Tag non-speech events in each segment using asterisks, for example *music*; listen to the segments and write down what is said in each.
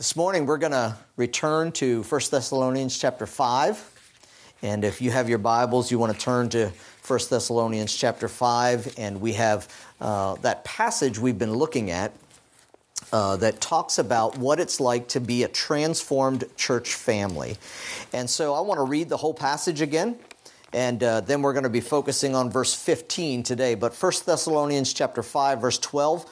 This morning we're going to return to 1 Thessalonians chapter 5. And if you have your Bibles, you want to turn to 1 Thessalonians chapter 5. And we have uh, that passage we've been looking at uh, that talks about what it's like to be a transformed church family. And so I want to read the whole passage again. And uh, then we're going to be focusing on verse 15 today. But 1 Thessalonians chapter 5, verse 12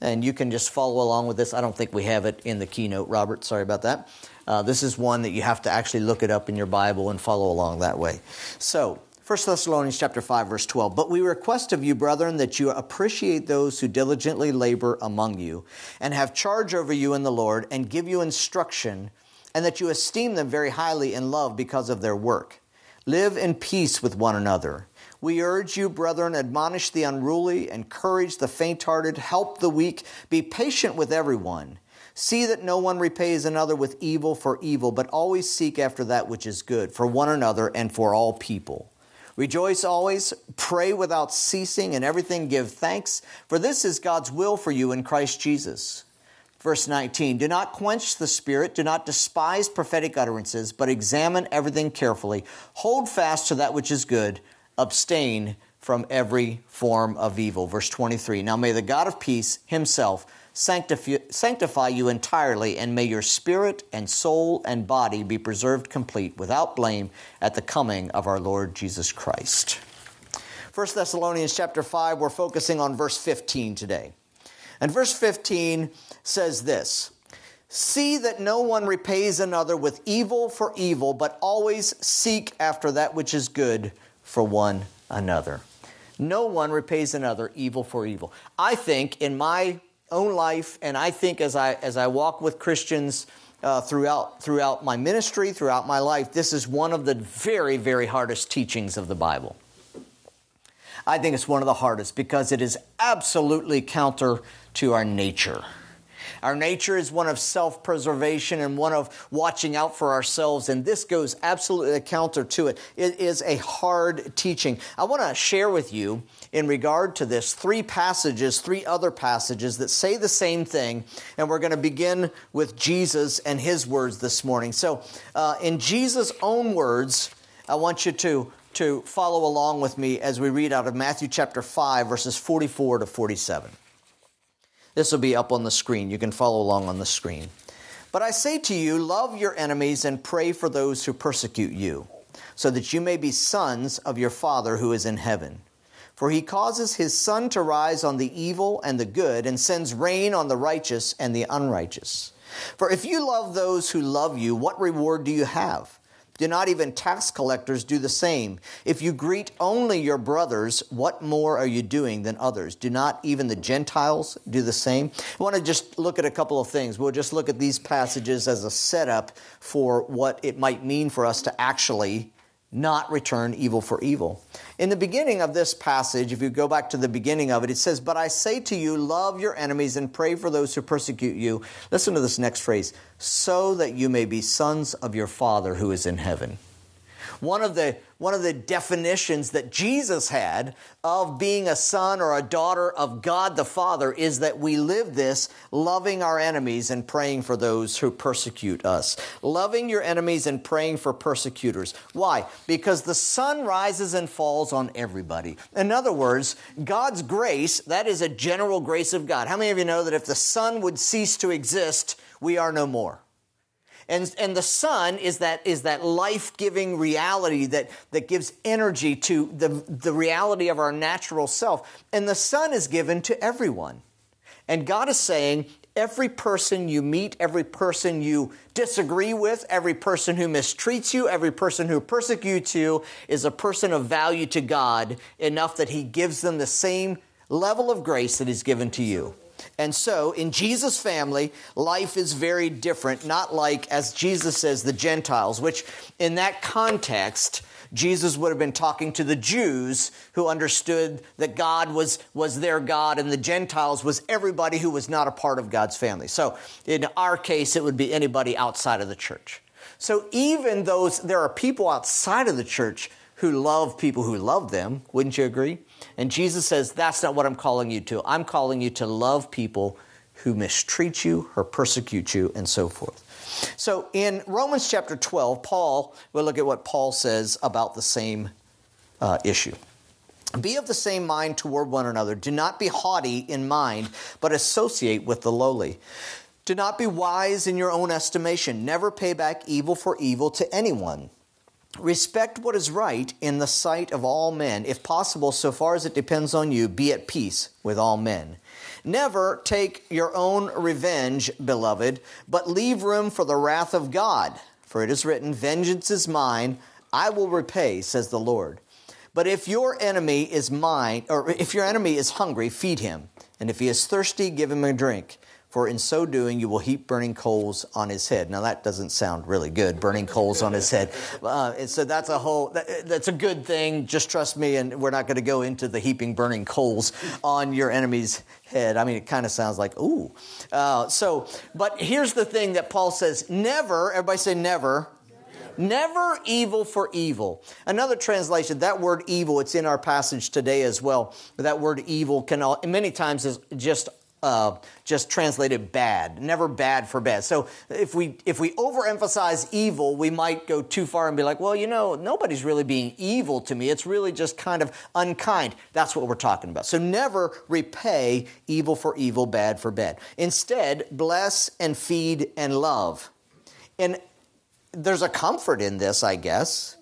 and you can just follow along with this. I don't think we have it in the keynote, Robert. Sorry about that. Uh, this is one that you have to actually look it up in your Bible and follow along that way. So, 1 Thessalonians chapter 5 verse 12 but we request of you brethren that you appreciate those who diligently labor among you and have charge over you in the Lord and give you instruction and that you esteem them very highly in love because of their work live in peace with one another we urge you, brethren, admonish the unruly, encourage the faint hearted, help the weak, be patient with everyone. See that no one repays another with evil for evil, but always seek after that which is good for one another and for all people. Rejoice always, pray without ceasing, and everything give thanks, for this is God's will for you in Christ Jesus. Verse 19 Do not quench the spirit, do not despise prophetic utterances, but examine everything carefully. Hold fast to that which is good abstain from every form of evil. Verse 23 Now may the God of peace himself sanctify, sanctify you entirely, and may your spirit and soul and body be preserved complete without blame at the coming of our Lord Jesus Christ. 1 Thessalonians chapter 5, we're focusing on verse 15 today. And verse 15 says this See that no one repays another with evil for evil, but always seek after that which is good for one another. No one repays another evil for evil. I think in my own life, and I think as I as I walk with Christians uh, throughout throughout my ministry, throughout my life, this is one of the very very hardest teachings of the Bible. I think it's one of the hardest because it is absolutely counter to our nature. Our nature is one of self preservation and one of watching out for ourselves, and this goes absolutely counter to it. It is a hard teaching. I want to share with you, in regard to this, three passages, three other passages that say the same thing, and we're going to begin with Jesus and his words this morning. So, uh, in Jesus' own words, I want you to to follow along with me as we read out of Matthew chapter 5, verses 44 to 47. This will be up on the screen. You can follow along on the screen. But I say to you, love your enemies and pray for those who persecute you, so that you may be sons of your Father who is in heaven. For he causes his sun to rise on the evil and the good, and sends rain on the righteous and the unrighteous. For if you love those who love you, what reward do you have? Do not even tax collectors do the same? If you greet only your brothers, what more are you doing than others? Do not even the Gentiles do the same? I want to just look at a couple of things. We'll just look at these passages as a setup for what it might mean for us to actually not return evil for evil. In the beginning of this passage, if you go back to the beginning of it, it says, But I say to you, love your enemies and pray for those who persecute you. Listen to this next phrase so that you may be sons of your Father who is in heaven. One of the one of the definitions that Jesus had of being a son or a daughter of God the Father is that we live this loving our enemies and praying for those who persecute us. Loving your enemies and praying for persecutors. Why? Because the sun rises and falls on everybody. In other words, God's grace, that is a general grace of God. How many of you know that if the sun would cease to exist, we are no more? And, and the sun is that, is that life giving reality that, that gives energy to the, the reality of our natural self. And the sun is given to everyone. And God is saying, every person you meet, every person you disagree with, every person who mistreats you, every person who persecutes you is a person of value to God enough that He gives them the same level of grace that He's given to you. And so, in Jesus' family, life is very different, not like, as Jesus says, the Gentiles, which in that context, Jesus would have been talking to the Jews who understood that God was, was their God and the Gentiles was everybody who was not a part of God's family. So, in our case, it would be anybody outside of the church. So, even those, there are people outside of the church who love people who love them, wouldn't you agree? And Jesus says, That's not what I'm calling you to. I'm calling you to love people who mistreat you or persecute you, and so forth. So in Romans chapter 12, Paul, we'll look at what Paul says about the same uh, issue. Be of the same mind toward one another. Do not be haughty in mind, but associate with the lowly. Do not be wise in your own estimation. Never pay back evil for evil to anyone. Respect what is right in the sight of all men. If possible, so far as it depends on you, be at peace with all men. Never take your own revenge, beloved, but leave room for the wrath of God. For it is written, Vengeance is mine, I will repay, says the Lord. But if your enemy is mine, or if your enemy is hungry, feed him. And if he is thirsty, give him a drink. For in so doing, you will heap burning coals on his head. Now that doesn't sound really good, burning coals on his head. *laughs* Uh, so that's a whole, that, that's a good thing. Just trust me, and we're not going to go into the heaping burning coals on your enemy's head. I mean, it kind of sounds like, ooh. Uh, so, but here's the thing that Paul says never, everybody say never. Never evil for evil. Another translation, that word evil, it's in our passage today as well. That word evil can all, many times is just uh, just translated bad, never bad for bad. So if we if we overemphasize evil, we might go too far and be like, well, you know, nobody's really being evil to me. It's really just kind of unkind. That's what we're talking about. So never repay evil for evil, bad for bad. Instead, bless and feed and love. And there's a comfort in this, I guess,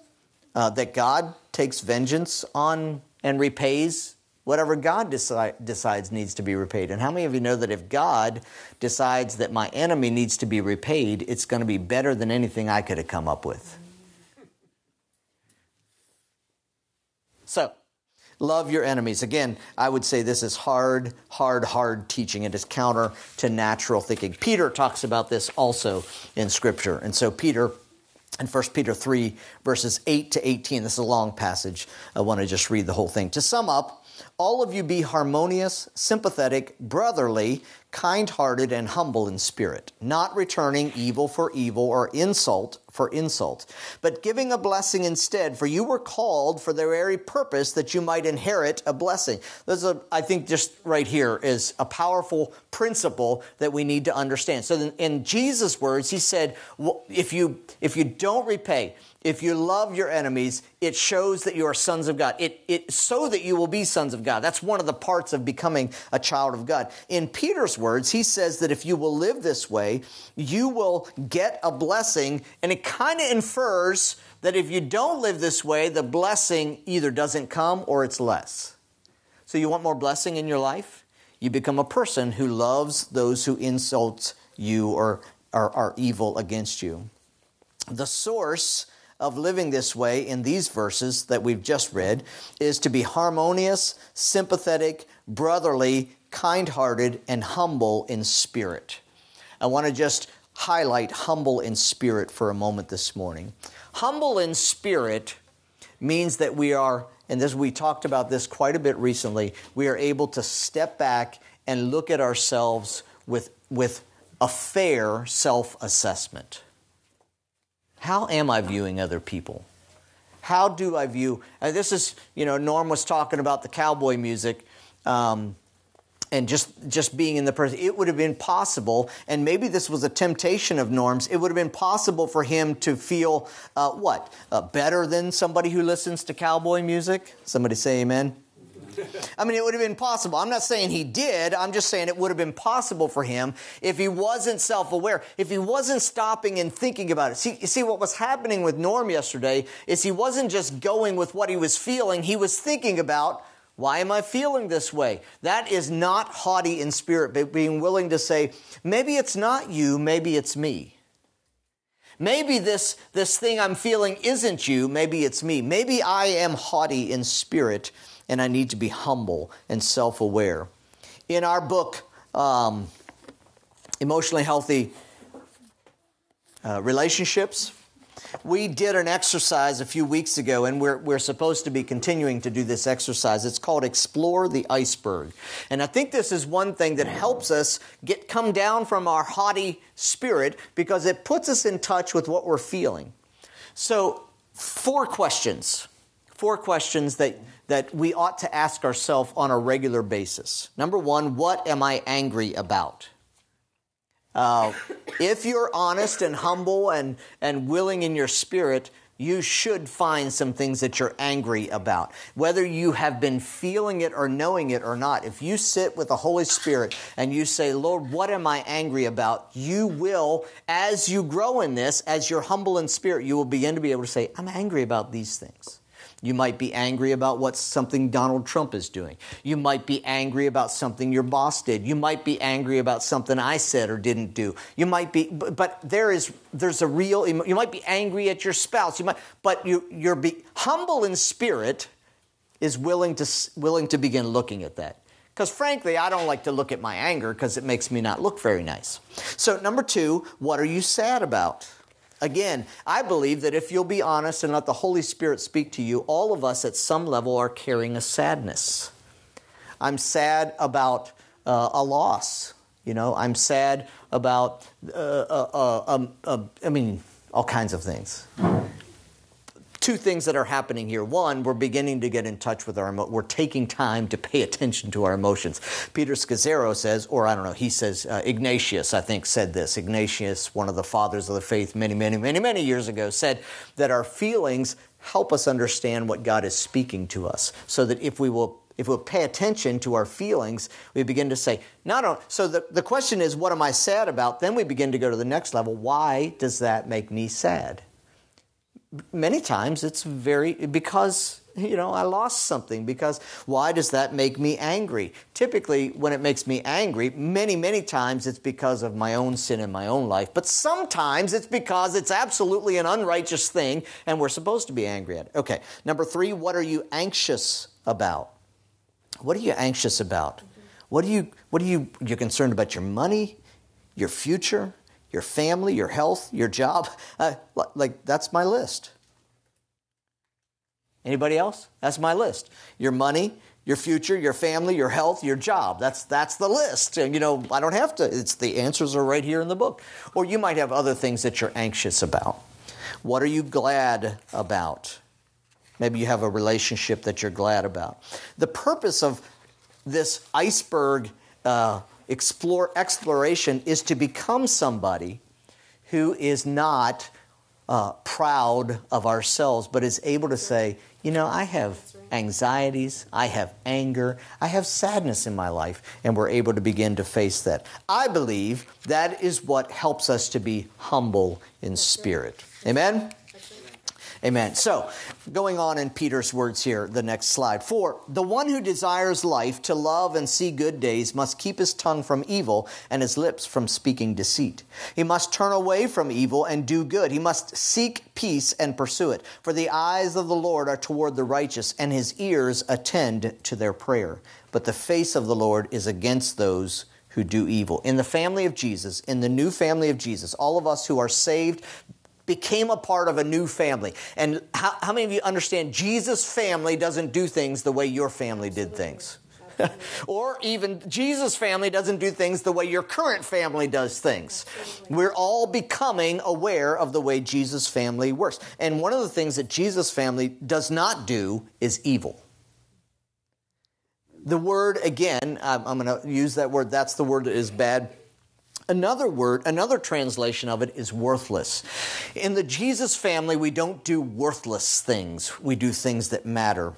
uh, that God takes vengeance on and repays whatever God deci- decides needs to be repaid. And how many of you know that if God decides that my enemy needs to be repaid, it's going to be better than anything I could have come up with? So, love your enemies. Again, I would say this is hard, hard, hard teaching. It is counter to natural thinking. Peter talks about this also in Scripture. And so, Peter in 1 Peter 3, verses 8 to 18. This is a long passage. I want to just read the whole thing. To sum up, all of you be harmonious, sympathetic, brotherly, kind hearted, and humble in spirit, not returning evil for evil or insult for insult, but giving a blessing instead, for you were called for the very purpose that you might inherit a blessing. There's a, I think just right here is a powerful principle that we need to understand. So in Jesus' words, he said, if you, if you don't repay, if you love your enemies, it shows that you are sons of God. It, it so that you will be sons of God. That's one of the parts of becoming a child of God. In Peter's words, he says that if you will live this way, you will get a blessing, and it kind of infers that if you don't live this way, the blessing either doesn't come or it's less. So you want more blessing in your life? You become a person who loves those who insult you or are, are evil against you. The source of living this way in these verses that we've just read is to be harmonious, sympathetic, brotherly, kind hearted, and humble in spirit. I want to just highlight humble in spirit for a moment this morning. Humble in spirit means that we are, and this we talked about this quite a bit recently, we are able to step back and look at ourselves with, with a fair self assessment. How am I viewing other people? How do I view? And this is, you know, Norm was talking about the cowboy music. Um, and just just being in the person it would have been possible and maybe this was a temptation of norm's it would have been possible for him to feel uh, what uh, better than somebody who listens to cowboy music somebody say amen I mean, it would have been possible. I'm not saying he did. I'm just saying it would have been possible for him if he wasn't self aware, if he wasn't stopping and thinking about it. See, you see, what was happening with Norm yesterday is he wasn't just going with what he was feeling, he was thinking about, why am I feeling this way? That is not haughty in spirit, but being willing to say, maybe it's not you, maybe it's me. Maybe this, this thing I'm feeling isn't you, maybe it's me. Maybe I am haughty in spirit and I need to be humble and self aware. In our book, um, Emotionally Healthy uh, Relationships, we did an exercise a few weeks ago, and we're, we're supposed to be continuing to do this exercise. It's called Explore the Iceberg. And I think this is one thing that helps us get come down from our haughty spirit because it puts us in touch with what we're feeling. So, four questions. Four questions that that we ought to ask ourselves on a regular basis. Number one, what am I angry about? Uh, if you're honest and humble and, and willing in your spirit, you should find some things that you're angry about. Whether you have been feeling it or knowing it or not, if you sit with the Holy Spirit and you say, Lord, what am I angry about? You will, as you grow in this, as you're humble in spirit, you will begin to be able to say, I'm angry about these things. You might be angry about what something Donald Trump is doing. You might be angry about something your boss did. You might be angry about something I said or didn't do. You might be, but there is, there's a real, you might be angry at your spouse. You might, but you, you're be, humble in spirit is willing to, willing to begin looking at that. Because frankly, I don't like to look at my anger because it makes me not look very nice. So, number two, what are you sad about? Again, I believe that if you'll be honest and let the Holy Spirit speak to you, all of us at some level are carrying a sadness. I'm sad about uh, a loss. You know, I'm sad about, uh, uh, uh um, uh I mean, all kinds of things two things that are happening here. One, we're beginning to get in touch with our emo- we're taking time to pay attention to our emotions. Peter Scazzero says, or I don't know, he says uh, Ignatius, I think, said this. Ignatius, one of the fathers of the faith, many, many, many, many years ago, said that our feelings help us understand what God is speaking to us, so that if we will if we will pay attention to our feelings, we begin to say, not only, so the, the question is, what am I sad about? Then we begin to go to the next level. Why does that make me sad? Many times it's very because you know i lost something because why does that make me angry? Typically when it makes me angry many many times it's because of my own sin in my own life but sometimes it's because it's absolutely an unrighteous thing and we're supposed to be angry at it. Okay number three what are you anxious about? What are you anxious about? What are you what are you you're concerned about your money your future your family, your health, your job. *laughs* Uh, like, that's my list. Anybody else? That's my list. Your money, your future, your family, your health, your job. That's that's the list. And you know, I don't have to. It's the answers are right here in the book. Or you might have other things that you're anxious about. What are you glad about? Maybe you have a relationship that you're glad about. The purpose of this iceberg uh, explore, exploration is to become somebody who is not uh, proud of ourselves, but is able to say, you know, I have anxieties, I have anger, I have sadness in my life, and we're able to begin to face that. I believe that is what helps us to be humble in spirit. Amen? Amen. So, going on in Peter's words here, the next slide. For the one who desires life to love and see good days must keep his tongue from evil and his lips from speaking deceit. He must turn away from evil and do good. He must seek peace and pursue it. For the eyes of the Lord are toward the righteous, and his ears attend to their prayer. But the face of the Lord is against those who do evil. In the family of Jesus, in the new family of Jesus, all of us who are saved, became a part of a new family. And how, how many of you understand Jesus' family doesn't do things the way your family did things? *laughs* or even Jesus' family doesn't do things the way your current family does things. We're all becoming aware of the way Jesus' family works. And one of the things that Jesus' family does not do is evil. The word, again, I'm, I'm going to use that word, that's the word that is bad Another word, another translation of it is worthless. In the Jesus family, we don't do worthless things, we do things that matter.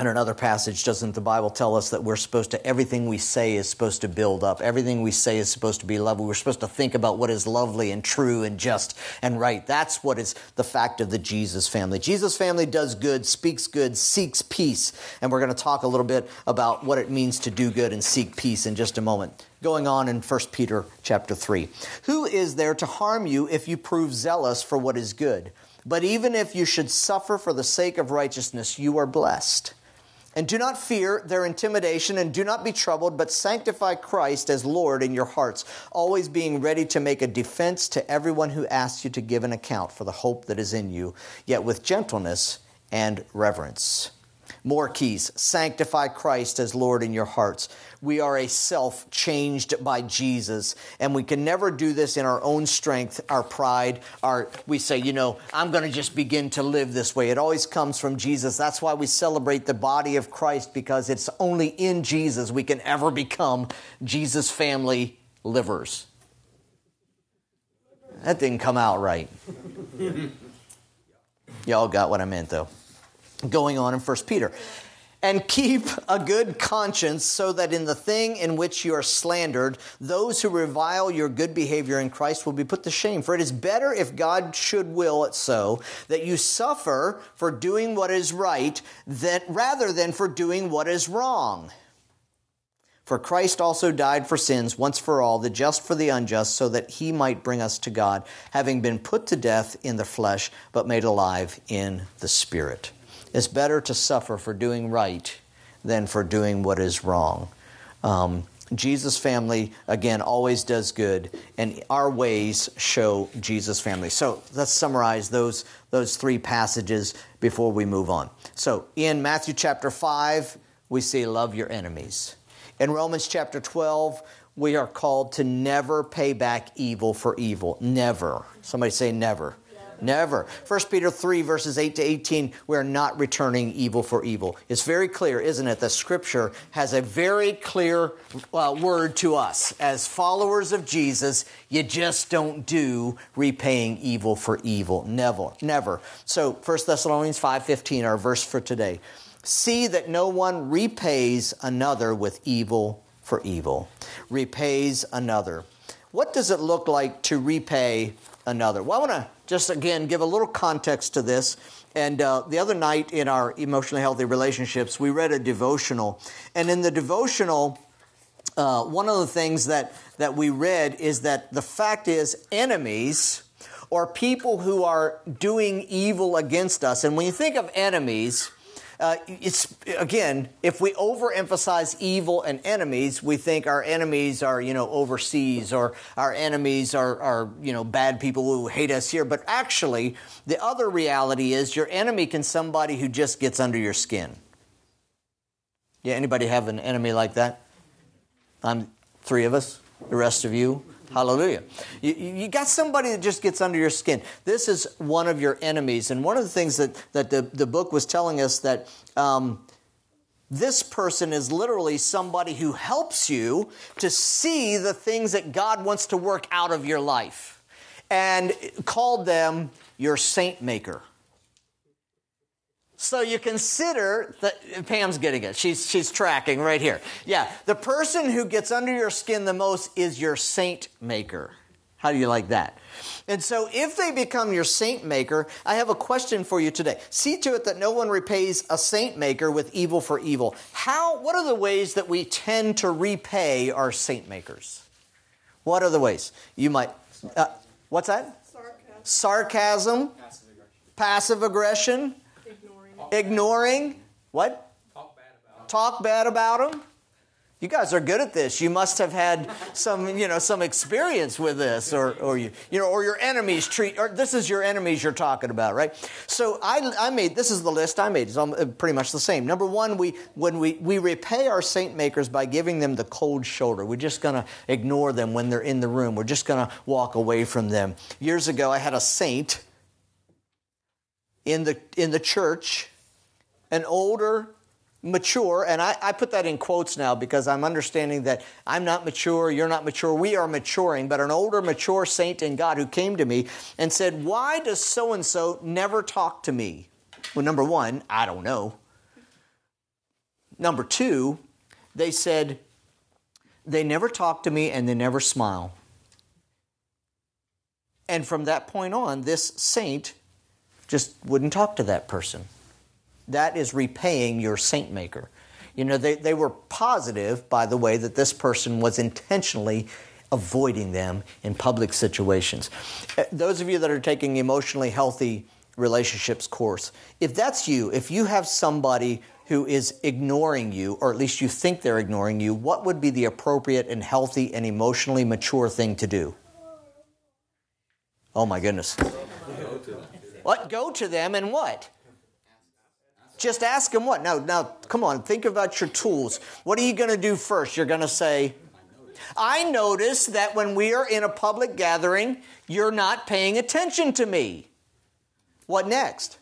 In another passage, doesn't the Bible tell us that we're supposed to, everything we say is supposed to build up? Everything we say is supposed to be lovely. We're supposed to think about what is lovely and true and just and right. That's what is the fact of the Jesus family. Jesus family does good, speaks good, seeks peace. And we're going to talk a little bit about what it means to do good and seek peace in just a moment going on in 1 Peter chapter 3. Who is there to harm you if you prove zealous for what is good? But even if you should suffer for the sake of righteousness, you are blessed. And do not fear their intimidation, and do not be troubled, but sanctify Christ as Lord in your hearts, always being ready to make a defense to everyone who asks you to give an account for the hope that is in you, yet with gentleness and reverence. More keys. Sanctify Christ as Lord in your hearts. We are a self changed by Jesus, and we can never do this in our own strength, our pride, our we say, you know, I'm going to just begin to live this way. It always comes from Jesus. That's why we celebrate the body of Christ because it's only in Jesus we can ever become Jesus family livers. That didn't come out right. *laughs* Y'all got what I meant, though. Going on in 1 Peter. And keep a good conscience so that in the thing in which you are slandered, those who revile your good behavior in Christ will be put to shame. For it is better if God should will it so that you suffer for doing what is right that, rather than for doing what is wrong. For Christ also died for sins once for all, the just for the unjust, so that he might bring us to God, having been put to death in the flesh, but made alive in the Spirit. It's better to suffer for doing right than for doing what is wrong. Um, Jesus' family, again, always does good, and our ways show Jesus' family. So let's summarize those, those three passages before we move on. So in Matthew chapter 5, we see love your enemies. In Romans chapter 12, we are called to never pay back evil for evil. Never. Somebody say never. Never. 1 Peter 3, verses 8 to 18, we are not returning evil for evil. It's very clear, isn't it, that Scripture has a very clear uh, word to us. As followers of Jesus, you just don't do repaying evil for evil. Never. Never. So 1 Thessalonians 5.15, our verse for today. See that no one repays another with evil for evil. Repays another. What does it look like to repay another? Well, I want to just again give a little context to this. And uh, the other night in our emotionally healthy relationships, we read a devotional. And in the devotional, uh, one of the things that, that we read is that the fact is, enemies or people who are doing evil against us, and when you think of enemies, uh, it's again, if we overemphasize evil and enemies, we think our enemies are you know overseas or our enemies are, are you know bad people who hate us here. But actually, the other reality is your enemy can somebody who just gets under your skin. Yeah, anybody have an enemy like that? I'm three of us. The rest of you, Hallelujah. You, you, got somebody that just gets under your skin. This is one of your enemies. And one of the things that, that the, the book was telling us that um, this person is literally somebody who helps you to see the things that God wants to work out of your life and called them your saint maker. So you consider that Pam's getting it. She's, she's tracking right here. Yeah, the person who gets under your skin the most is your saint maker. How do you like that? And so, if they become your saint maker, I have a question for you today. See to it that no one repays a saint maker with evil for evil. How? What are the ways that we tend to repay our saint makers? What are the ways? You might. Uh, what's that? Sarcasm. Sarcasm. Passive aggression ignoring what? Talk bad about them. Talk bad about them. You guys are good at this. You must have had some, you know, some experience with this, or, or you, you know, or your enemies treat, or this is your enemies you're talking about, right? So I, I made this is the list I made. It's uh, pretty much the same. Number one, we when we we repay our saint makers by giving them the cold shoulder. We're just going to ignore them when they're in the room. We're just going to walk away from them. Years ago, I had a saint in the in the church an older, mature, and I, I, put that in quotes now because I'm understanding that I'm not mature, you're not mature, we are maturing, but an older, mature saint in God who came to me and said, Why does so and so never talk to me? Well, number one, I don't know. Number two, they said, They never talk to me and they never smile. And from that point on, this saint just wouldn't talk to that person that is repaying your saint maker. You know, they, they were positive, by the way, that this person was intentionally avoiding them in public situations. Uh, those of you that are taking emotionally healthy relationships course, if that's you, if you have somebody who is ignoring you, or at least you think they're ignoring you, what would be the appropriate and healthy and emotionally mature thing to do? Oh my goodness. What? Go to them and what? Just ask him what? Now, now, come on, think about your tools. What are you going to do first? You're going to say, I notice that when we are in a public gathering, you're not paying attention to me. What next?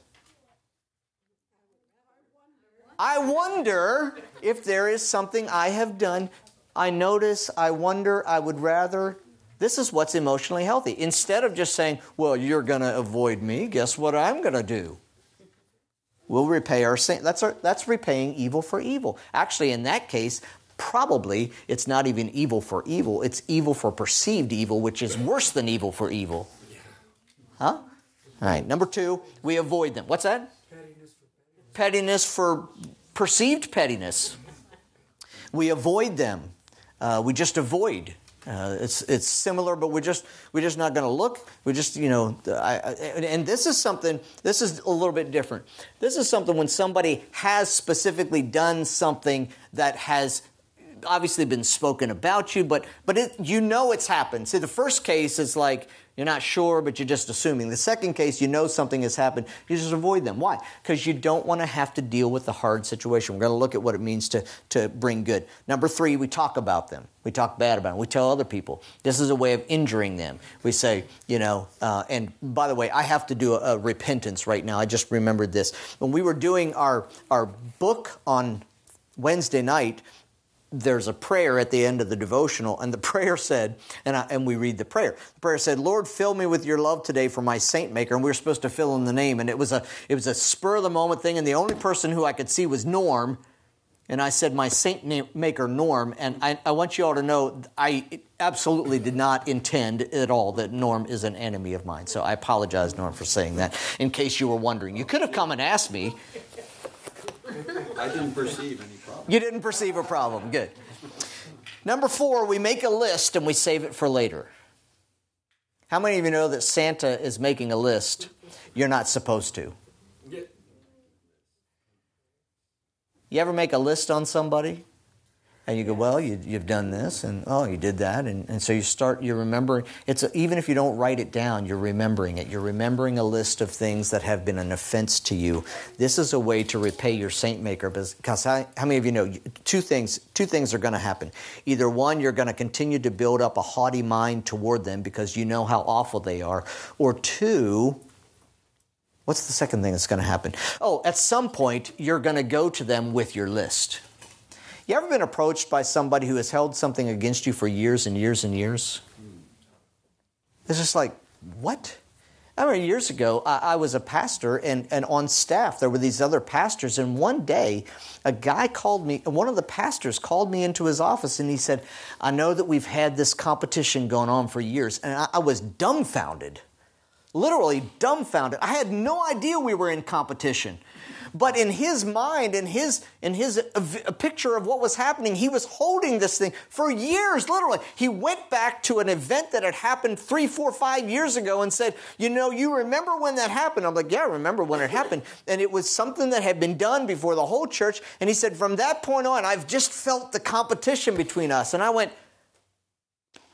I wonder if there is something I have done. I notice, I wonder, I would rather. This is what's emotionally healthy. Instead of just saying, well, you're going to avoid me, guess what I'm going to do? We'll repay our sin. That's, our, that's repaying evil for evil. Actually, in that case, probably it's not even evil for evil, it's evil for perceived evil, which is worse than evil for evil. Huh? All right, number two, we avoid them. What's that? Pettiness for perceived pettiness. We avoid them. Uh, we just avoid. Uh, it's it's similar, but we're just we're just not going to look. We just you know, I, I, and this is something. This is a little bit different. This is something when somebody has specifically done something that has obviously been spoken about you, but but it, you know it's happened. See, the first case is like you're not sure, but you're just assuming. The second case, you know something has happened. You just avoid them. Why? Because you don't want to have to deal with the hard situation. We're going to look at what it means to, to bring good. Number three, we talk about them. We talk bad about them. We tell other people. This is a way of injuring them. We say, you know, uh, and by the way, I have to do a, a repentance right now. I just remembered this. When we were doing our, our book on Wednesday night, there's a prayer at the end of the devotional, and the *laughs* prayer said, and, I, and we read the prayer. The prayer said, "Lord, fill me with Your love today for my saint maker." And we were supposed to fill in the name, and it was a it was a spur of the moment thing. And the only person who I could see was Norm, and I said, "My saint maker, Norm." And I, I want you all to know, I absolutely did not intend at all that Norm is an enemy of mine. So I apologize, Norm, for saying that. In case you were wondering, you could have come and asked me. I didn't perceive any problem. You didn't perceive a problem. Good. Number four, we make a list and we save it for later. How many of you know that Santa is making a list you're not supposed to? You ever make a list on somebody? And you go, well, you, have done this, and oh, you did that, and, and so you start, you're remembering. It's a, even if you don't write it down, you're remembering it. You're remembering a list of things that have been an offense to you. This is a way to repay your saint maker. Because how, how many of you know two things? Two things are going to happen. Either one, you're going to continue to build up a haughty mind toward them because you know how awful they are, or two. What's the second thing that's going to happen? Oh, at some point, you're going to go to them with your list you ever been approached by somebody who has held something against you for years and years and years? It's just like, what? I remember years ago, I, I, was a pastor, and, and on staff, there were these other pastors. And one day, a guy called me, one of the pastors called me into his office, and he said, I know that we've had this competition going on for years. And I, I was dumbfounded, literally dumbfounded. I had no idea we were in competition. But in his mind, in his, in his a, picture of what was happening, he was holding this thing for years, literally. He went back to an event that had happened three, four, five years ago and said, You know, you remember when that happened? I'm like, Yeah, I remember when it happened. And it was something that had been done before the whole church. And he said, From that point on, I've just felt the competition between us. And I went,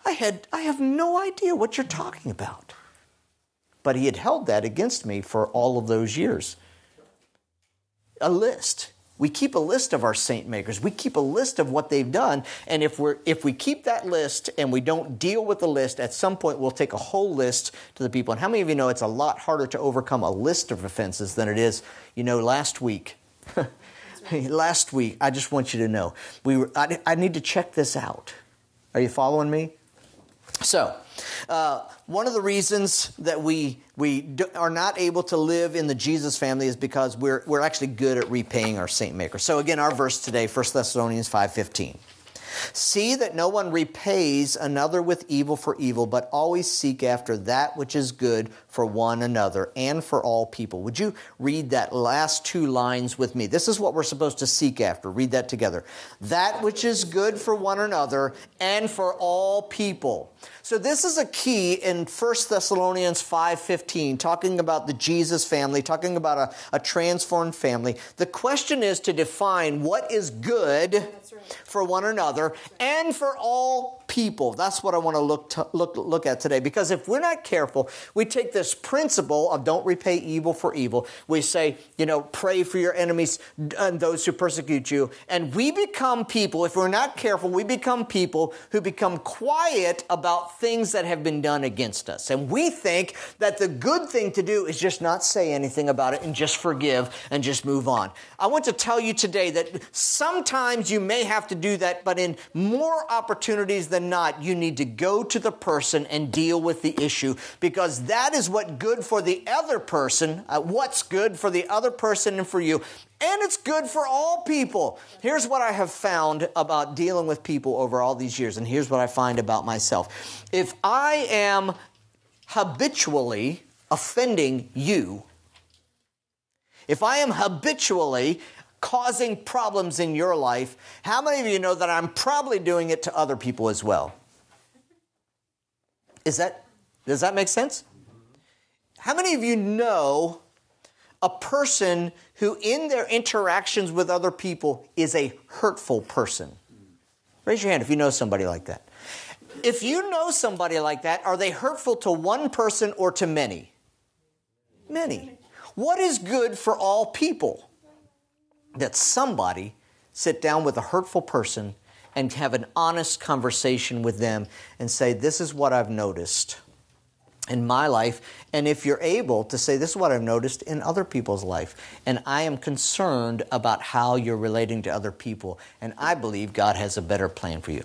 I had I have no idea what you're talking about. But he had held that against me for all of those years a list. We keep a list of our saint makers. We keep a list of what they've done. And if we're if we keep that list and we don't deal with the list, at some point we'll take a whole list to the people. And how many of you know it's a lot harder to overcome a list of offenses than it is, you know, last week. *laughs* last week, I just want you to know, we were, I, I need to check this out. Are you following me? So, uh, one of the reasons that we, we do, are not able to live in the Jesus family is because we're, we're actually good at repaying our saint maker. So again, our verse today, 1 Thessalonians 5.15. See that no one repays another with evil for evil, but always seek after that which is good for one another and for all people. Would you read that last two lines with me? This is what we're supposed to seek after. Read that together. That which is good for one another and for all people. So this is a key in 1 Thessalonians 5:15 talking about the Jesus family, talking about a, a transformed family. The question is to define what is good right. for one another and for all people. That's what I want to look, look, look at today. Because if we're not careful, we take this principle of don't repay evil for evil. We say, you know, pray for your enemies and those who persecute you. And we become people, if we're not careful, we become people who become quiet about things that have been done against us. And we think that the good thing to do is just not say anything about it and just forgive and just move on. I want to tell you today that sometimes you may have to do that, but in more opportunities than not, you need to go to the person and deal with the issue because that is what good for the other person, uh, what's good for the other person and for you. And it's good for all people. Here's what I have found about dealing with people over all these years, and here's what I find about myself. If I am habitually offending you, if I am habitually causing problems in your life, how many of you know that I'm probably doing it to other people as well? Is that does that make sense? How many of you know a person who in their interactions with other people is a hurtful person? Raise your hand if you know somebody like that. If you know somebody like that, are they hurtful to one person or to many? Many. What is good for all people? That somebody sit down with a hurtful person and have an honest conversation with them and say, This is what I've noticed in my life. And if you're able to say, This is what I've noticed in other people's life, and I am concerned about how you're relating to other people, and I believe God has a better plan for you.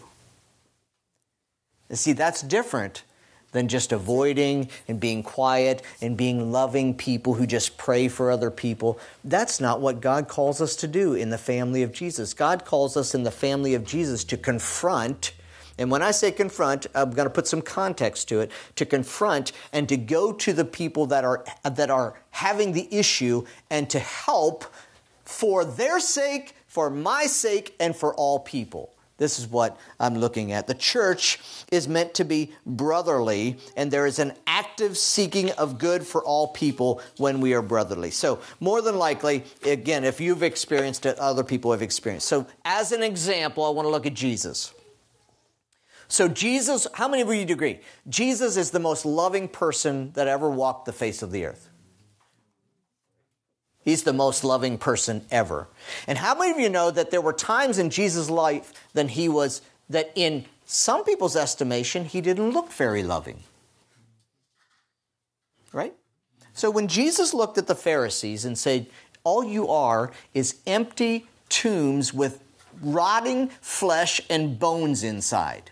See, that's different than just avoiding and being quiet and being loving people who just pray for other people. That's not what God calls us to do in the family of Jesus. God calls us in the family of Jesus to confront. And when I say confront, I'm going to put some context to it, to confront and to go to the people that are that are having the issue and to help for their sake, for my sake and for all people. This is what I'm looking at. The church is meant to be brotherly, and there is an active seeking of good for all people when we are brotherly. So, more than likely, again, if you've experienced it, other people have experienced. So, as an example, I want to look at Jesus. So, Jesus, how many of you agree? Jesus is the most loving person that ever walked the face of the earth. He's the most loving person ever. And how many of you know that there were times in Jesus' life that he was, that in some people's estimation, he didn't look very loving? Right? So when Jesus looked at the Pharisees and said, All you are is empty tombs with rotting flesh and bones inside.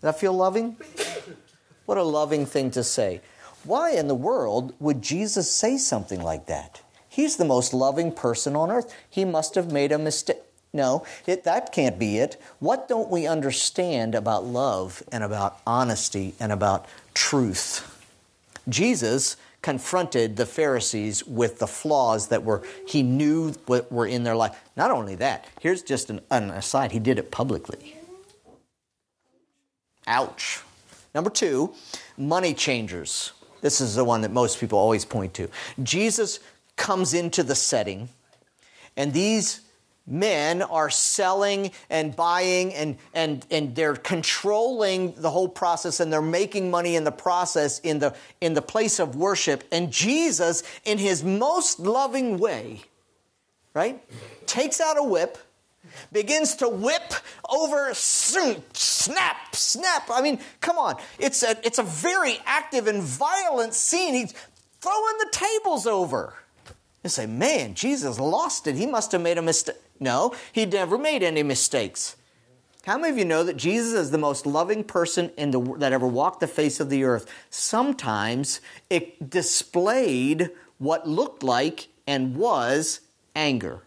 Does that feel loving? What a loving thing to say. Why in the world would Jesus say something like that? He's the most loving person on earth. He must have made a mistake. No, it, that can't be it. What don't we understand about love and about honesty and about truth? Jesus confronted the Pharisees with the flaws that were he knew what were in their life. Not only that, here's just an, an aside, he did it publicly. Ouch. Number two, money changers. This is the one that most people always point to. Jesus comes into the setting, and these men are selling and buying and, and, and they're controlling the whole process and they're making money in the process in the, in the place of worship. And Jesus, in his most loving way, right, takes out a whip, begins to whip over, snap, snap. I mean, come on. It's a, it's a very active and violent scene. He's throwing the tables over. Say, man, Jesus lost it. He must have made a mistake. No, he never made any mistakes. How many of you know that Jesus is the most loving person in the, that ever walked the face of the earth? Sometimes it displayed what looked like and was anger.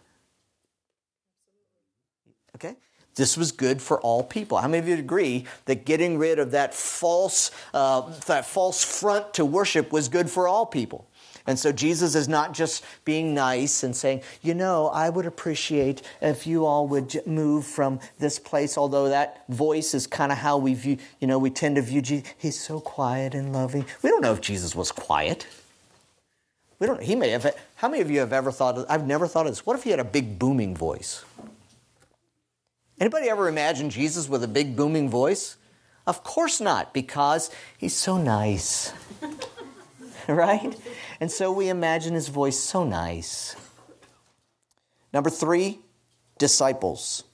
Okay? This was good for all people. How many of you agree that getting rid of that false, uh, that false front to worship was good for all people? And so Jesus is not just being nice and saying, you know, I would appreciate if you all would move from this place, although that voice is kind of how we view, you know, we tend to view Jesus. He's so quiet and loving. We don't know if Jesus was quiet. We don't, he may have, how many of you have ever thought, of, I've never thought of this, what if he had a big booming voice? Anybody ever imagine Jesus with a big booming voice? Of course not, because he's so nice. *laughs* *laughs* right? And so we imagine his voice so nice. Number three, disciples.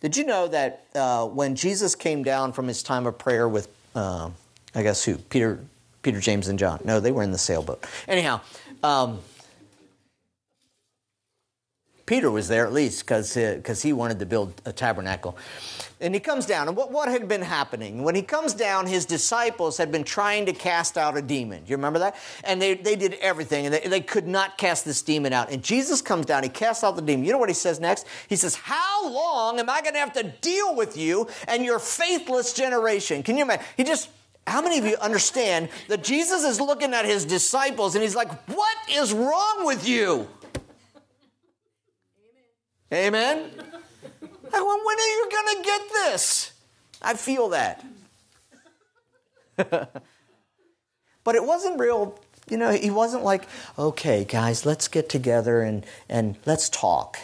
Did you know that uh, when Jesus came down from his time of prayer with, uh, I guess who? Peter, Peter, James, and John. No, they were in the sailboat. Anyhow, um, Peter was there at least because because uh, he wanted to build a tabernacle. And he comes down, and what, what had been happening? When he comes down, his disciples had been trying to cast out a demon. Do you remember that? And they, they did everything, and they, they could not cast this demon out. And Jesus comes down, he casts out the demon. You know what he says next? He says, How long am I going to have to deal with you and your faithless generation? Can you imagine? He just how many of you understand that Jesus is looking at his disciples and he's like, What is wrong with you? Amen? Like, well, when are you going to get this? I feel that. *laughs* but it wasn't real, you know, he wasn't like, okay, guys, let's get together and, and let's talk.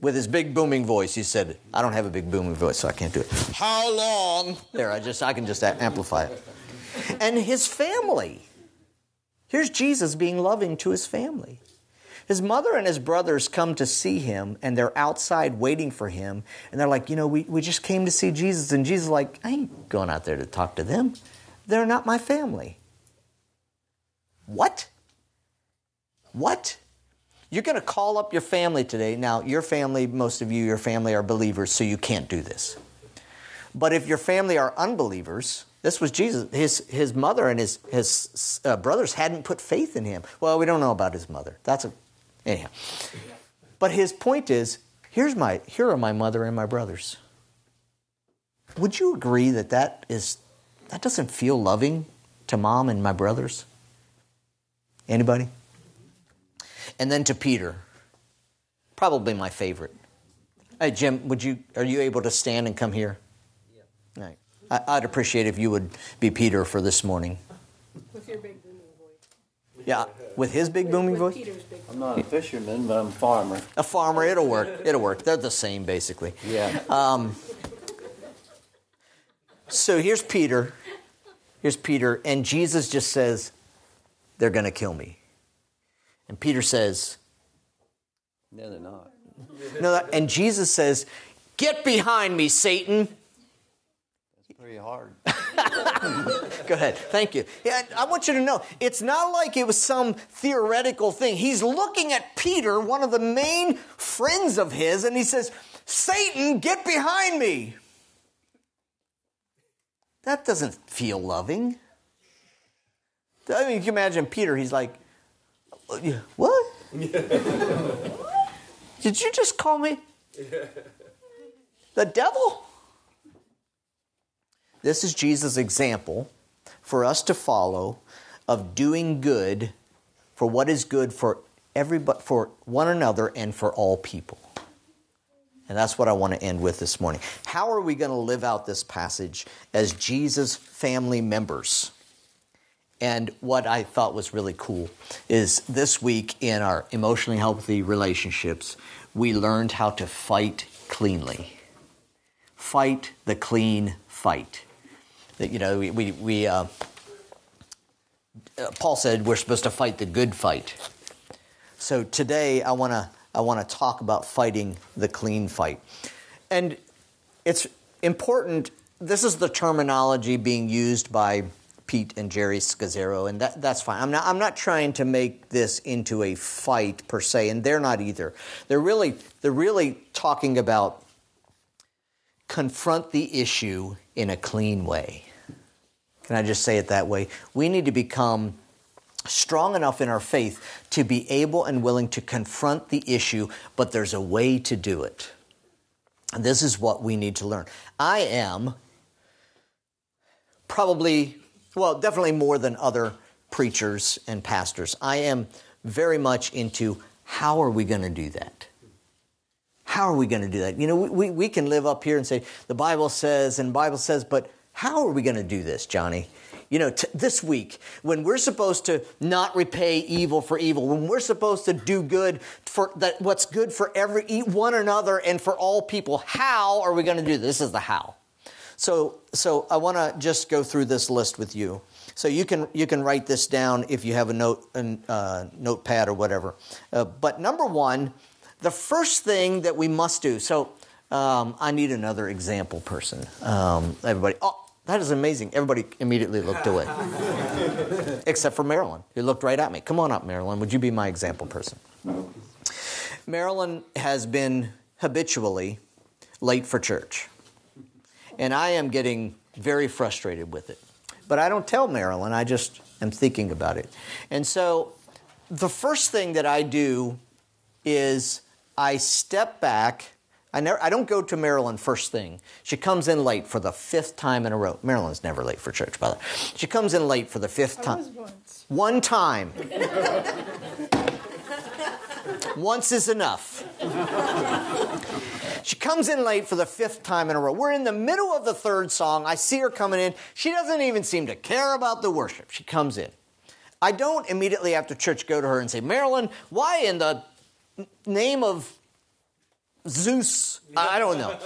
With his big booming voice, he said, I don't have a big booming voice, so I can't do it. How long? There, I just I can just amplify it. And his family. Here's Jesus being loving to his family. His mother and his brothers come to see him, and they're outside waiting for him. And they're like, You know, we, we just came to see Jesus. And Jesus is like, I ain't going out there to talk to them. They're not my family. What? What? You're going to call up your family today. Now, your family, most of you, your family are believers, so you can't do this. But if your family are unbelievers, this was Jesus. His, his mother and his, his uh, brothers hadn't put faith in him. Well, we don't know about his mother. That's a Anyhow. But his point is here's my, here are my mother and my brothers. Would you agree that that, is, that doesn't feel loving to mom and my brothers? Anybody? And then to Peter, probably my favorite. Hey, Jim, would you, are you able to stand and come here? Yeah. All right. I, I'd appreciate if you would be Peter for this morning. With your big booming voice. Yeah, with his big booming voice? Peter's big I'm not a fisherman, but I'm a farmer. A farmer, it'll work. It'll work. They're the same, basically. Yeah. Um, so here's Peter. Here's Peter, and Jesus just says, They're going to kill me. And Peter says, no, they're not. No, and Jesus says, Get behind me, Satan. Pretty hard. *laughs* Go ahead. Thank you. Yeah, I want you to know it's not like it was some theoretical thing. He's looking at Peter, one of the main friends of his, and he says, Satan, get behind me. That doesn't feel loving. I mean, you can imagine Peter, he's like, What? *laughs* Did you just call me the devil? This is Jesus' example for us to follow of doing good for what is good for everybody, for one another and for all people. And that's what I want to end with this morning. How are we going to live out this passage as Jesus' family members? And what I thought was really cool is this week in our emotionally healthy relationships, we learned how to fight cleanly. Fight the clean fight. That you know, we we, uh, uh, Paul said we're supposed to fight the good fight. So today I want to I want to talk about fighting the clean fight. And it's important this is the terminology being used by Pete and Geri Scazzero, and that, that's fine. I'm not, I'm not trying to make this into a fight per se, and they're not either. They're really, they're really talking about confront the issue in a clean way. Can I just say it that way? We need to become strong enough in our faith to be able and willing to confront the issue, but there's a way to do it. And this is what we need to learn. I am probably, well, definitely more than other preachers and pastors. I am very much into how are we going to do that? How are we going to do that? You know, we, we can live up here and say, the Bible says, and Bible says, but how are we going to do this, Johnny? You know, t- this week, when we're supposed to not repay evil for evil, when we're supposed to do good for that, what's good for every one another and for all people, how are we going to do this? This is the how. So, so I want to just go through this list with you. So you can you can write this down if you have a note a uh, notepad or whatever. Uh, but number one, the first thing that we must do. So um, I need another example person. Um, everybody. Oh, that is amazing. Everybody immediately looked away, *laughs* except for Marilyn, who looked right at me. Come on up, Marilyn. Would you be my example person? Marilyn has been habitually late for church. And I am getting very frustrated with it. But I don't tell Marilyn, I just am thinking about it. And so the first thing that I do is I step back. I, never, I don't go to Marilyn first thing. She comes in late for the fifth time in a row. Marilyn's never late for church, by the way. She comes in late for the fifth time. One time. Once is enough. She comes in late for the fifth time in a row. We're in the middle of the third song. I see her coming in. She doesn't even seem to care about the worship. She comes in. I don't immediately after church go to her and say, Marilyn, why in the name of Zeus? I don't know.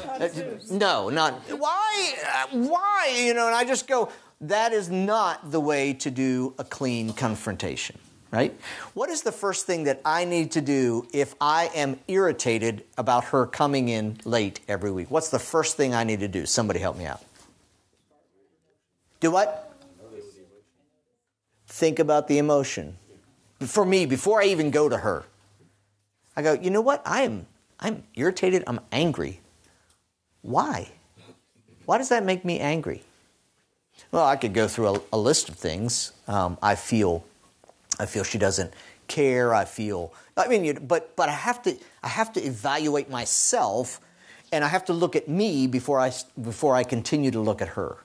*laughs* No, not why. uh, Why? You know, and I just go. That is not the way to do a clean confrontation, right? What is the first thing that I need to do if I am irritated about her coming in late every week? What's the first thing I need to do? Somebody help me out. Do what? Think about the emotion. For me, before I even go to her, I go, you know what? I am I'm irritated, I'm angry. Why? Why does that make me angry? Well, I could go through a, a list of things. Um, I feel, I feel she doesn't care. I feel. I mean, you, but but I have to I have to evaluate myself, and I have to look at me before I before I continue to look at her,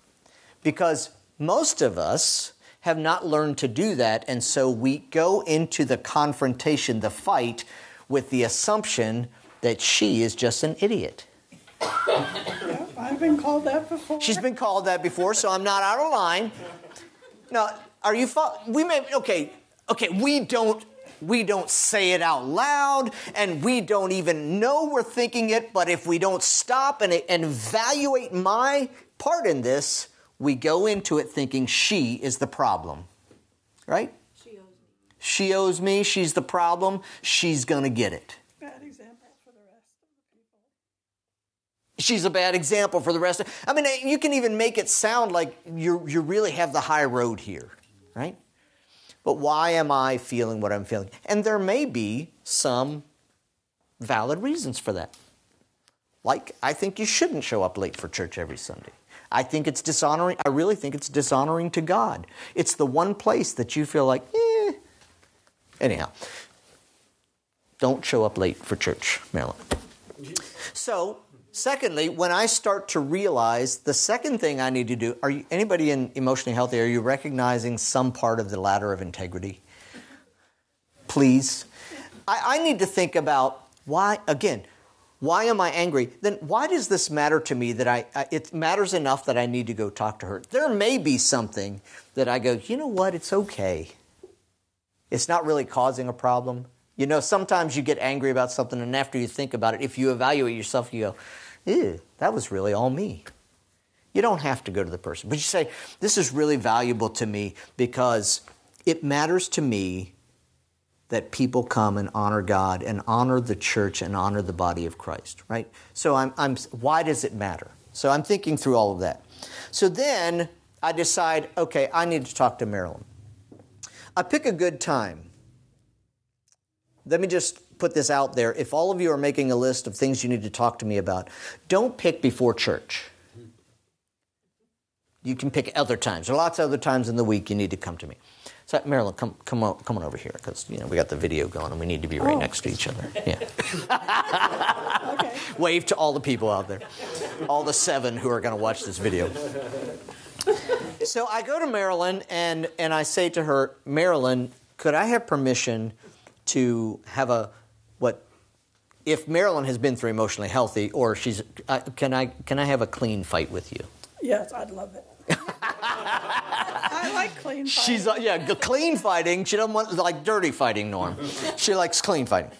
because most of us have not learned to do that, and so we go into the confrontation, the fight, with the assumption that she is just an idiot. Yep, I've been called that before. She's been called that before, so I'm not out of line. Now, are you? Fo- we may okay, okay. We don't we don't say it out loud, and we don't even know we're thinking it. But if we don't stop and, and evaluate my part in this, we go into it thinking she is the problem, right? She owes me. She owes me. She's the problem. She's gonna get it. Bad example for the rest of the people. she's a bad example for the rest of I mean you can even make it sound like you you really have the high road here, right? But why am I feeling what I'm feeling? And there may be some valid reasons for that. Like I think you shouldn't show up late for church every Sunday. I think it's dishonoring. I really think it's dishonoring to God. It's the one place that you feel like, eh. Anyhow, don't show up late for church, Marilyn. So, secondly, when I start to realize the second thing I need to do, are you, anybody in emotionally healthy, are you recognizing some part of the ladder of integrity? Please. I, I need to think about why, again, why am I angry? Then why does this matter to me that I, I, it matters enough that I need to go talk to her? There may be something that I go, you know what, it's okay. It's not really causing a problem. You know, sometimes you get angry about something, and after you think about it, if you evaluate yourself, you go, ew, that was really all me. You don't have to go to the person, but you say, this is really valuable to me because it matters to me that people come and honor God and honor the church and honor the body of Christ, right? So I'm, I'm why does it matter? So I'm thinking through all of that. So then I decide, okay, I need to talk to Marilyn. I pick a good time. Let me just put this out there. If all of you are making a list of things you need to talk to me about, don't pick before church. You can pick other times. There are lots of other times in the week you need to come to me. So, Marilyn, come, come, on, come on over here because you know we got the video going and we need to be right Oh. next to each other. *laughs* Yeah. Okay. Wave to all the people out there, all the seven who are going to watch this video. So I go to Marilyn and, and I say to her, Marilyn, could I have permission to have a what? If Marilyn has been through emotionally healthy, or she's, uh, can I can I have a clean fight with you? Yes, I'd love it. *laughs* I like clean fighting. She's uh, yeah, clean fighting. She doesn't want like dirty fighting, Norm. She likes clean fighting.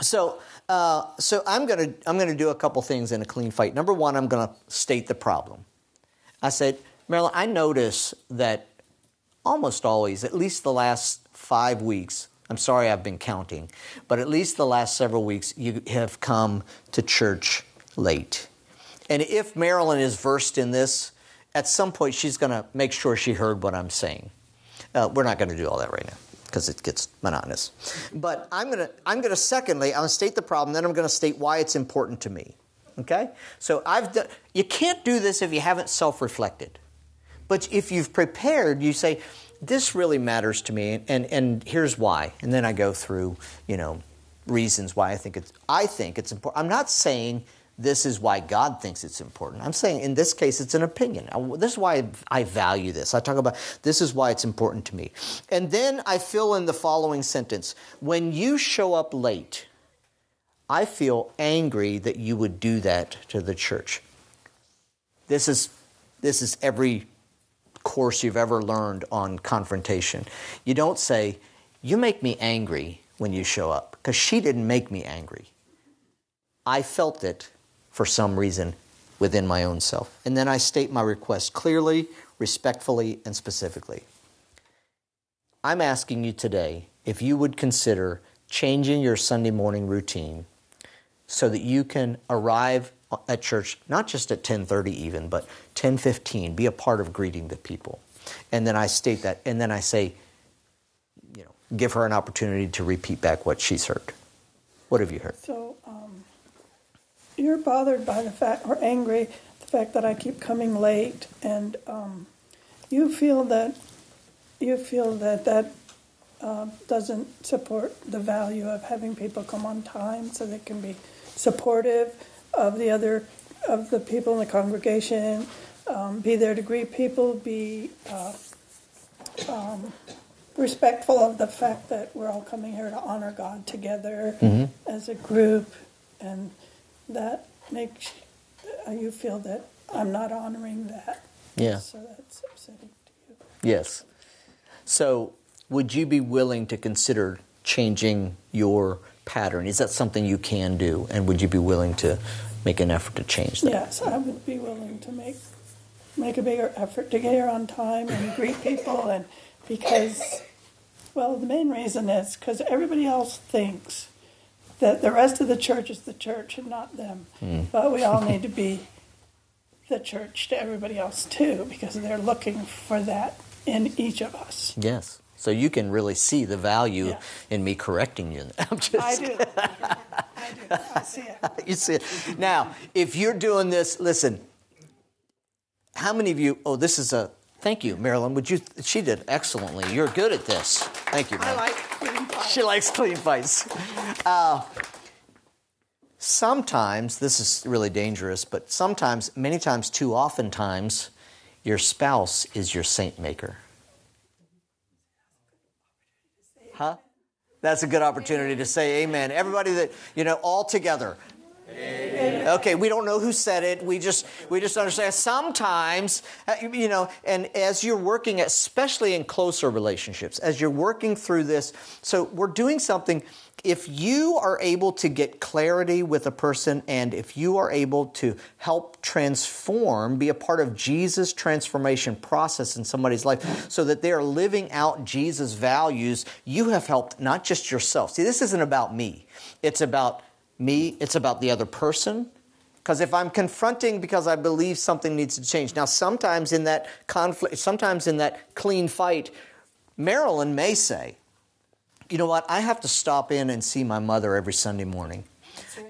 So, uh, so I'm gonna I'm gonna do a couple things in a clean fight. Number one, I'm gonna state the problem. I said, Marilyn, I notice that almost always, at least the last five weeks. I'm sorry, I've been counting, but at least the last several weeks, you have come to church late. And if Marilyn is versed in this, at some point she's going to make sure she heard what I'm saying. Uh, we're not going to do all that right now because it gets monotonous. But I'm going to I'm going to secondly, I'm going to state the problem, then I'm going to state why it's important to me. Okay? So I've done, you can't do this if you haven't self-reflected. But if you've prepared, you say, this really matters to me, and, and here's why. And then I go through, you know, reasons why I think it's I think it's important. I'm not saying this is why God thinks it's important. I'm saying in this case, it's an opinion. This is why I value this. I talk about this is why it's important to me. And then I fill in the following sentence When you show up late, I feel angry that you would do that to the church. This is, this is every course you've ever learned on confrontation. You don't say, You make me angry when you show up, because she didn't make me angry. I felt it for some reason within my own self. And then I state my request clearly, respectfully, and specifically. I'm asking you today if you would consider changing your Sunday morning routine so that you can arrive at church not just at 10:30 even but 10:15 be a part of greeting the people. And then I state that and then I say you know give her an opportunity to repeat back what she's heard. What have you heard? So, um, you're bothered by the fact, or angry, the fact that I keep coming late, and um, you feel that you feel that that uh, doesn't support the value of having people come on time, so they can be supportive of the other of the people in the congregation, um, be there to greet people, be uh, um, respectful of the fact that we're all coming here to honor God together as a group, and that makes uh, you feel that I'm not honoring that. Yeah. So that's upsetting to you. yes so would you be willing to consider changing your pattern? Is that something you can do? And would you be willing to make an effort to change that? Yes, I would be willing to make make a bigger effort to get here on time and greet people, and because, well, the main reason is because everybody else thinks that the rest of the church is the church and not them, hmm. but we all need to *laughs* be the church to everybody else too, because they're looking for that in each of us. yes so you can really see the value Yeah. in me correcting you *laughs* I'm just I do. I do. I see it. *laughs* you see it. Now, if you're doing this, listen. How many of you? Oh, this is a. Thank you, Marilyn. Would you? She did excellently. You're good at this. Thank you, I like clean fire. She likes clean fights. Uh, sometimes this is really dangerous, but sometimes, many times, too often times, your spouse is your saint maker. Huh? That's a good opportunity to say amen. Everybody that, you know, all together. Okay, we don't know who said it. We just we just understand. Sometimes, uh, you know, and as you're working, especially in closer relationships, as you're working through this, so we're doing something. If you are able to get clarity with a person, and if you are able to help transform, be a part of Jesus' transformation process in somebody's life, so that they are living out Jesus' values, you have helped not just yourself. See, this isn't about me. It's about me, it's about the other person. Because if I'm confronting because I believe something needs to change. Now, sometimes in that conflict, sometimes in that clean fight, Marilyn may say, you know what, I have to stop in and see my mother every Sunday morning.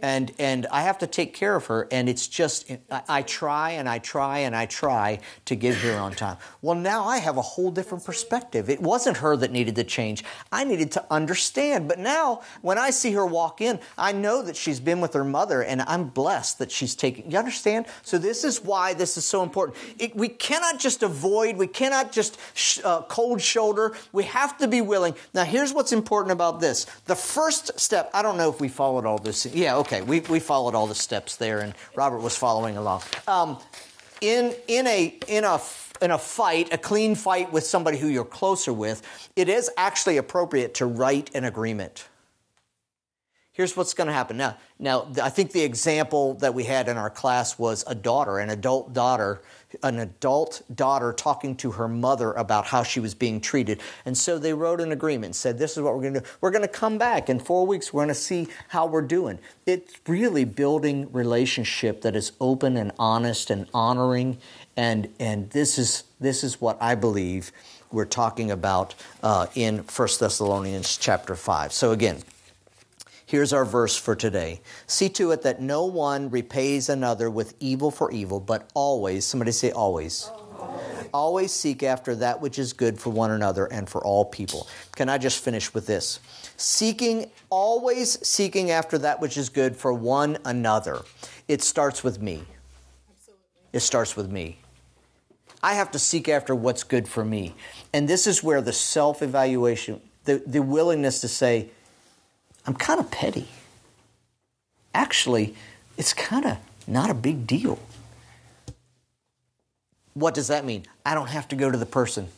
And, and I have to take care of her, and it's just, I, I try and I try and I try to get here on time. Well, now I have a whole different perspective. It wasn't her that needed to change, I needed to understand. But now, when I see her walk in, I know that she's been with her mother, and I'm blessed that she's taking, you understand? So, this is why this is so important. It, we cannot just avoid, we cannot just sh- uh, cold shoulder, we have to be willing. Now, here's what's important about this the first step, I don't know if we followed all this. Yeah, okay, we, we followed all the steps there, and Robert was following along. Um, in, in, a, in, a, in a fight, a clean fight with somebody who you're closer with, it is actually appropriate to write an agreement. here's what's going to happen now now i think the example that we had in our class was a daughter an adult daughter an adult daughter talking to her mother about how she was being treated. And so they wrote an agreement said this is what we're going to do. We're going to come back in four weeks. We're going to see how we're doing. It's really building relationship that is open and honest and honoring. And and this is this is what i believe we're talking about uh, in 1 thessalonians chapter 5 so again Here's our verse for today. See to it that no one repays another with evil for evil, but always, somebody say always. Always, always seek after that which is good for one another and for all people. Can I just finish with this? Seeking, always seeking after that which is good for one another. It starts with me. Absolutely. It starts with me. I have to seek after what's good for me. And this is where the self evaluation, the, the willingness to say, I'm kind of petty. Actually, it's kind of not a big deal. What does that mean? I don't have to go to the person.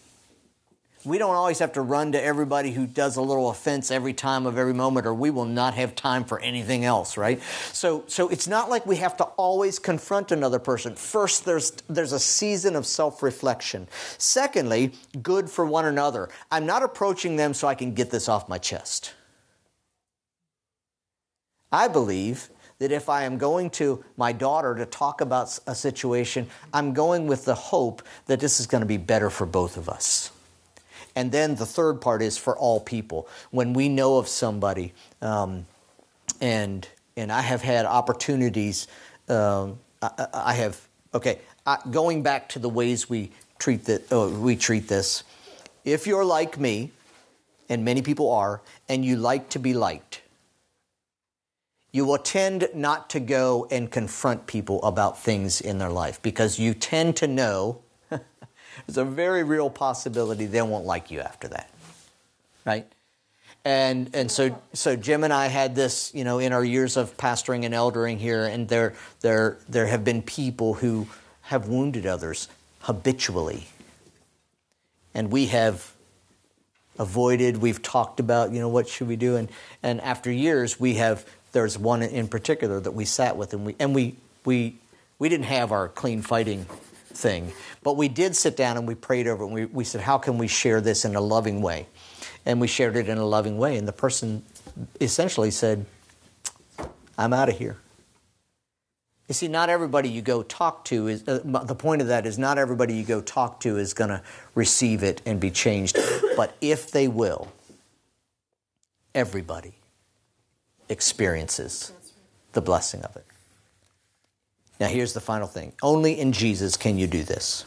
We don't always have to run to everybody who does a little offense every time of every moment, or we will not have time for anything else, right? So, so it's not like we have to always confront another person. First, there's, there's a season of self reflection. Secondly, good for one another. I'm not approaching them so I can get this off my chest. I believe that if I am going to my daughter to talk about a situation, I'm going with the hope that this is going to be better for both of us. And then the third part is for all people. When we know of somebody, um, and and I have had opportunities. Um, I, I, have okay. I, going back to the ways we treat that, oh, we treat this. If you're like me, and many people are, and you like to be liked, you will tend not to go and confront people about things in their life because you tend to know *laughs* there's a very real possibility they won't like you after that. Right? And and so so Jim and I had this, you know, in our years of pastoring and eldering here, and there there there have been people who have wounded others habitually. And we have avoided, we've talked about, you know, what should we do? And and after years we have there's one in particular that we sat with, and we and we we we didn't have our clean fighting thing, but we did sit down and we prayed over it. And we, we said, how can we share this in a loving way? And we shared it in a loving way. And the person essentially said, I'm out of here. You see, not everybody you go talk to is, uh, the point of that is not everybody you go talk to is going to receive it and be changed. But if they will, everybody experiences the blessing of it. Now, here's the final thing only in Jesus can you do this.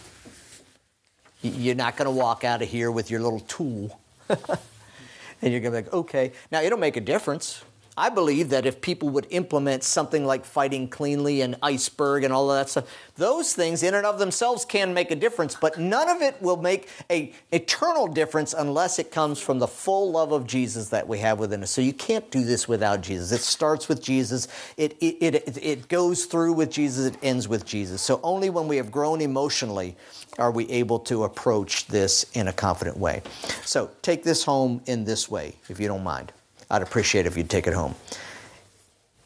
You're not going to walk out of here with your little tool *laughs* and you're going to be like, okay. Now, it'll make a difference. I believe that if people would implement something like fighting cleanly and iceberg and all of that stuff, those things in and of themselves can make a difference, but none of it will make a eternal difference unless it comes from the full love of Jesus that we have within us. So you can't do this without Jesus. It starts with Jesus. It, it, it, it goes through with Jesus. It ends with Jesus. So only when we have grown emotionally are we able to approach this in a confident way. So take this home in this way, if you don't mind. I'd appreciate if you'd take it home.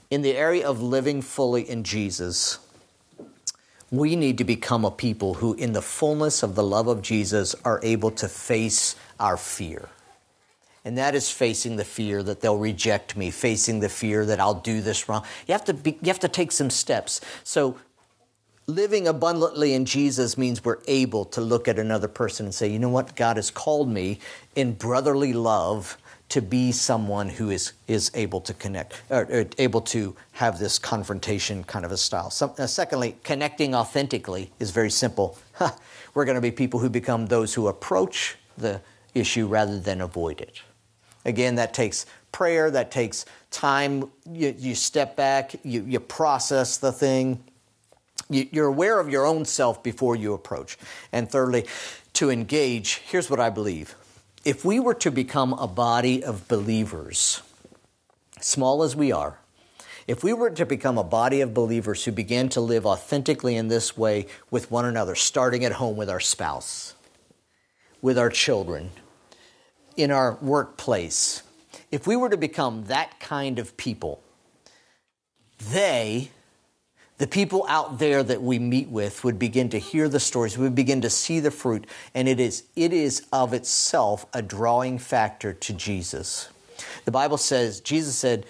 In the area of living fully in Jesus, we need to become a people who, in the fullness of the love of Jesus, are able to face our fear. And that is facing the fear that they'll reject me, facing the fear that I'll do this wrong. You have to, be, you have to take some steps. So, living abundantly in Jesus means we're able to look at another person and say, you know what? God has called me in brotherly love to be someone who is, is able to connect, or, or able to have this confrontation kind of a style. Uh, secondly, connecting authentically is very simple. We're going to be people who become those who approach the issue rather than avoid it. Again, that takes prayer, that takes time. You, you step back, you, you process the thing. You, you're aware of your own self before you approach. And thirdly, to engage, here's what I believe if we were to become a body of believers, small as we are, if we were to become a body of believers who began to live authentically in this way with one another, starting at home with our spouse, with our children, in our workplace, if we were to become that kind of people, they, the people out there that we meet with, would begin to hear the stories, would begin to see the fruit, and it is, it is of itself a drawing factor to Jesus. The Bible says, Jesus said,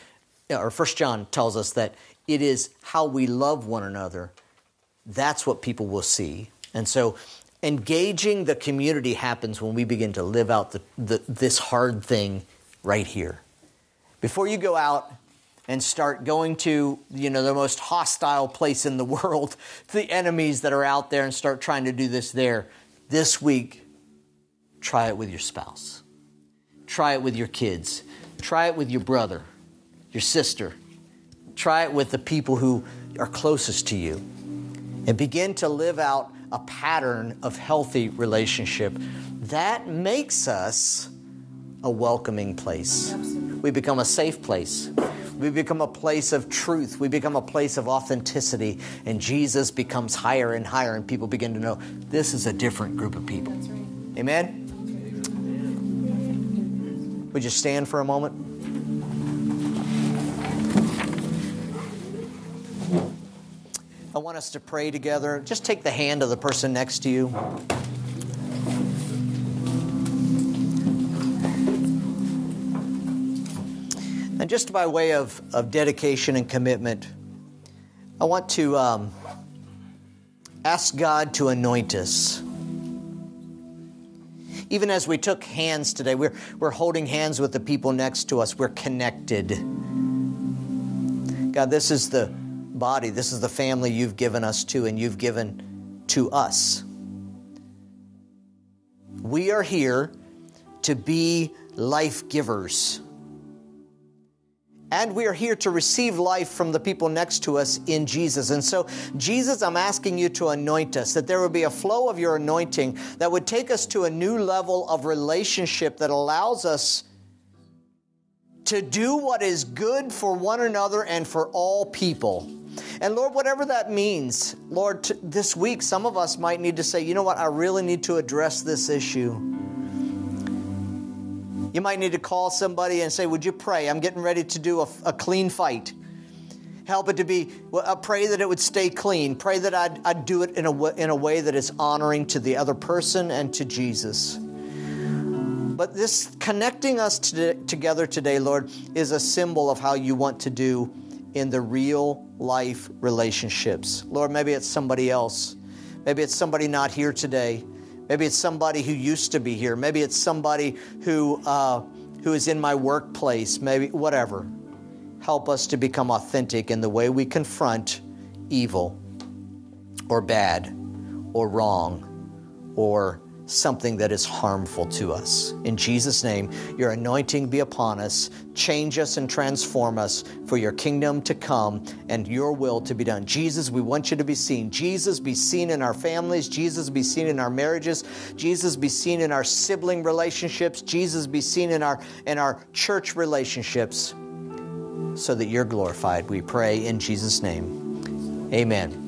or First John tells us that it is how we love one another. That's what people will see. And so engaging the community happens when we begin to live out the, the, this hard thing right here. Before you go out and start going to you know the most hostile place in the world, *laughs* the enemies that are out there, and start trying to do this there, this week, try it with your spouse. Try it with your kids. Try it with your brother, your sister. Try it with the people who are closest to you. And begin to live out a pattern of healthy relationship. That makes us a welcoming place. We become a safe place. We become a place of truth. We become a place of authenticity. And Jesus becomes higher and higher, and people begin to know this is a different group of people. Right. Amen? Would you stand for a moment? I want us to pray together. Just take the hand of the person next to you. And just by way of, of dedication and commitment, I want to um, ask God to anoint us. Even as we took hands today, we're, we're holding hands with the people next to us, we're connected. God, this is the body. This is the family you've given us to and you've given to us. We are here to be life givers. And we are here to receive life from the people next to us in Jesus. And so, Jesus, I'm asking you to anoint us, that there would be a flow of your anointing that would take us to a new level of relationship that allows us to do what is good for one another and for all people. And Lord, whatever that means, Lord, this week, some of us might need to say, you know what, I really need to address this issue. You might need to call somebody and say, Would you pray? I'm getting ready to do a, a clean fight. Help it to be, well, I pray that it would stay clean. Pray that I'd, I'd do it in a, in a way that is honoring to the other person and to Jesus. But this connecting us to, together today, Lord, is a symbol of how you want to do in the real life relationships. Lord, maybe it's somebody else. Maybe it's somebody not here today. Maybe it's somebody who used to be here. Maybe it's somebody who, uh, who is in my workplace. Maybe whatever. Help us to become authentic in the way we confront evil or bad or wrong or something that is harmful to us. In Jesus' name, your anointing be upon us. Change us and transform us for your kingdom to come and your will to be done. Jesus, we want you to be seen. Jesus, be seen in our families. Jesus, be seen in our marriages. Jesus, be seen in our sibling relationships. Jesus, be seen in our, in our church relationships so that you're glorified. We pray in Jesus' name. Amen.